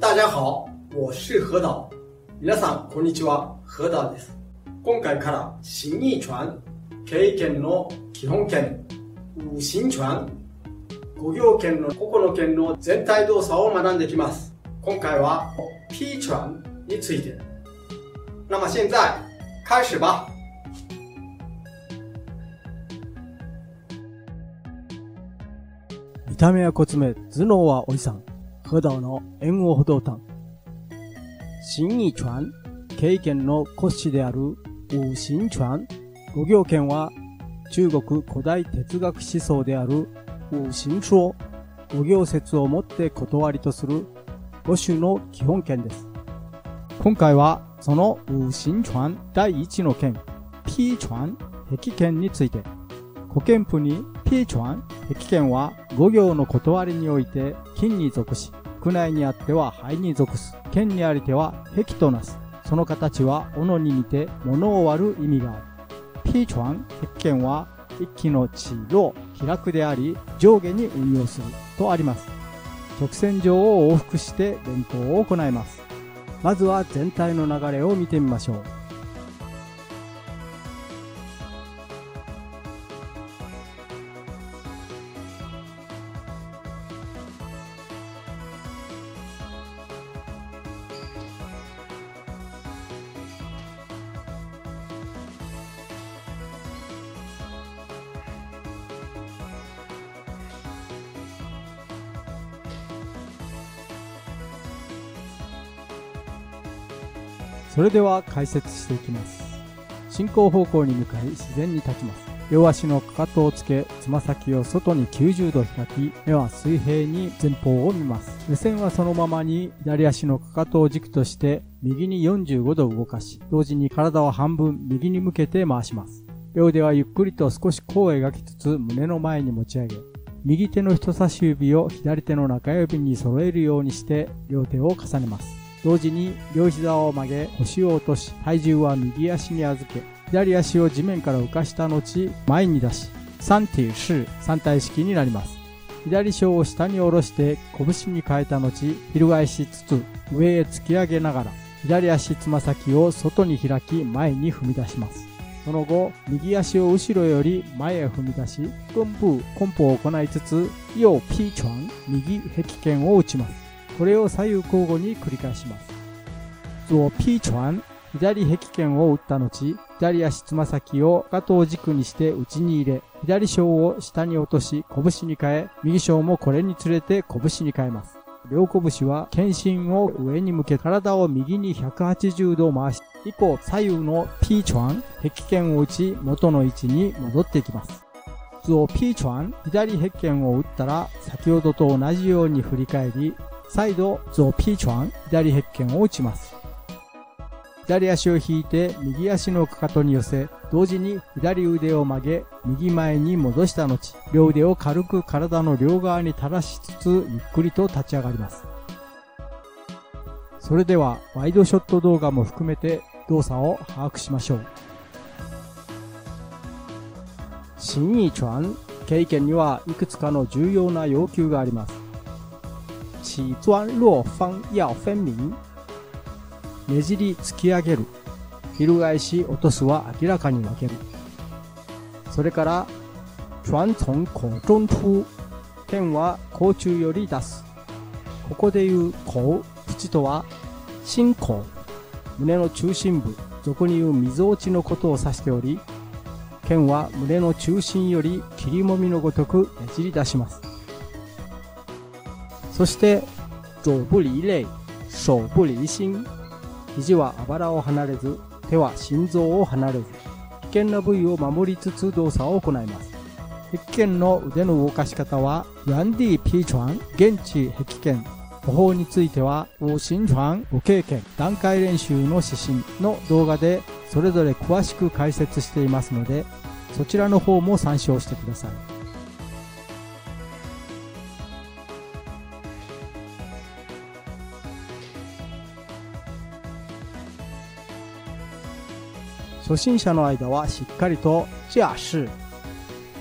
大家好，我是何导。皆さんこんにちは、何導です。今回から新義船経験の基本権、五行船五行圏の個々の圏の全体動作を学んできます。今回は P 船について。那么现在开始吧。見た目は小爪、頭脳はおじさん。不動の縁を不動丹。新義船、経験の骨子である五行船。五行圏は中国古代哲学思想である五行說。五行説をもって断りとする五種の基本圏です。今回はその五行船第一の圏、P 船、壁圏について、古憲譜に P 船、壁圏は五行の断りにおいて金に属し、区内にあっては灰に属す、剣にありては壁となす。その形は斧に似て物を割る意味がある。ピーチョン鉄剣は一気の地路、気楽であり、上下に運用するとあります。直線上を往復して連行を行います。まずは全体の流れを見てみましょう。それでは解説していきます。進行方向に向かい自然に立ちます。両足のかかとをつけ、つま先を外に90度開き、目は水平に前方を見ます。目線はそのままに左足のかかとを軸として、右に45度動かし、同時に体を半分右に向けて回します。両手はゆっくりと少し弧を描きつつ胸の前に持ち上げ、右手の人差し指を左手の中指に揃えるようにして両手を重ねます。同時に両膝を曲げ腰を落とし体重は右足に預け左足を地面から浮かした後前に出し三体式三体式になります。左小を下に下ろして拳に変えた後翻しつつ上へ突き上げながら左足つま先を外に開き前に踏み出します。その後右足を後ろより前へ踏み出し臀部コンポを行いつつ右 P 拳右壁剣を打ちます。これを左右交互に繰り返します。左 P 拳、左壁剣を打った後、左足つま先をかかとを軸にして内に入れ、左小を下に落とし拳に変え、右小もこれにつれて拳に変えます。両拳は剣心を上に向け体を右に180度回し、以降左右の P 拳、壁剣を打ち元の位置に戻っていきます。左 P 拳、左壁剣を打ったら先ほどと同じように振り返り、再度、左 P 拳、左壁剣を打ちます。左足を引いて右足のかかとに寄せ、同時に左腕を曲げ、右前に戻した後、両腕を軽く体の両側に垂らしつつ、ゆっくりと立ち上がります。それでは、ワイドショット動画も含めて動作を把握しましょう。新義拳、経験にはいくつかの重要な要求があります。起钻落方要分明。ねじり突き上げる。翻し落とすは明らかに分ける。それから、船从口中出。剣は甲中より出す。ここで言う口、口とは、心口。胸の中心部、俗に言う溝落ちのことを指しており、剣は胸の中心より切りもみのごとくねじり出します。そして、左不離肋、手不離心。肘はあばらを離れず、手は心臓を離れず、危険な部位を守りつつ動作を行います。壁剣の腕の動かし方は、原地 P 拳、現地壁剣。歩法については、五行拳、五経験、段階練習の指針の動画で、それぞれ詳しく解説していますので、そちらの方も参照してください。初心者の間はしっかりと驾驶、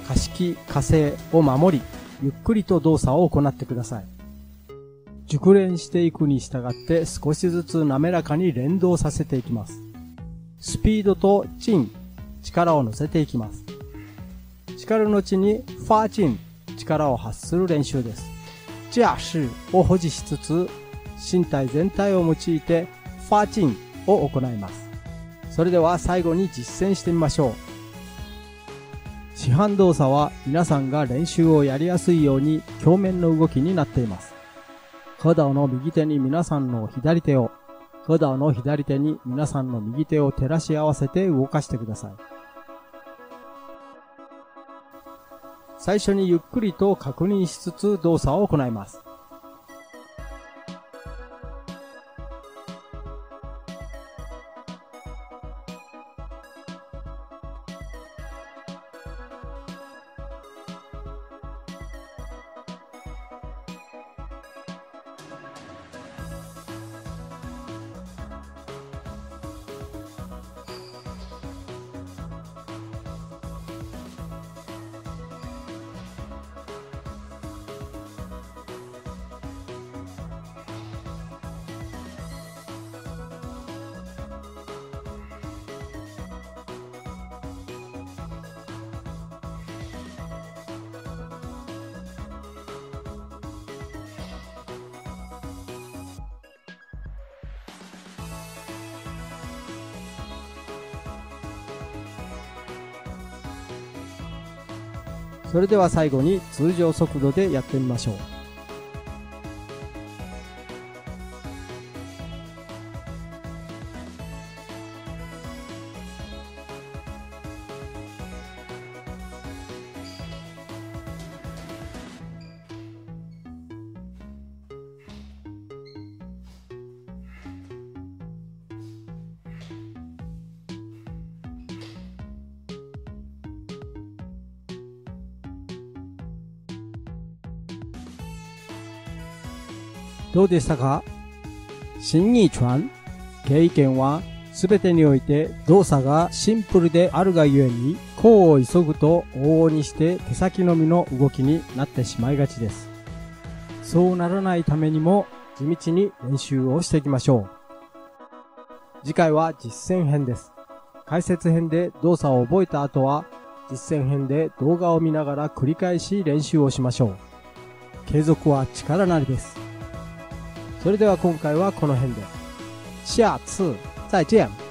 加式、加勢を守り、ゆっくりと動作を行ってください。熟練していくに従って少しずつ滑らかに連動させていきます。スピードとチン、力を乗せていきます。力のちにファーチン、力を発する練習です。ジャーシーを保持しつつ、身体全体を用いてファーチンを行います。それでは最後に実践してみましょう。市販動作は皆さんが練習をやりやすいように表面の動きになっています。カダの右手に皆さんの左手を、カダの左手に皆さんの右手を照らし合わせて動かしてください。最初にゆっくりと確認しつつ動作を行います。それでは最後に通常速度でやってみましょう。どうでしたか？新ニー経験はすべてにおいて動作がシンプルであるがゆえに、功を急ぐと往々にして手先のみの動きになってしまいがちです。そうならないためにも地道に練習をしていきましょう。次回は実践編です。解説編で動作を覚えた後は実践編で動画を見ながら繰り返し練習をしましょう。継続は力なりです。それでは今回はこの辺で。下次再见。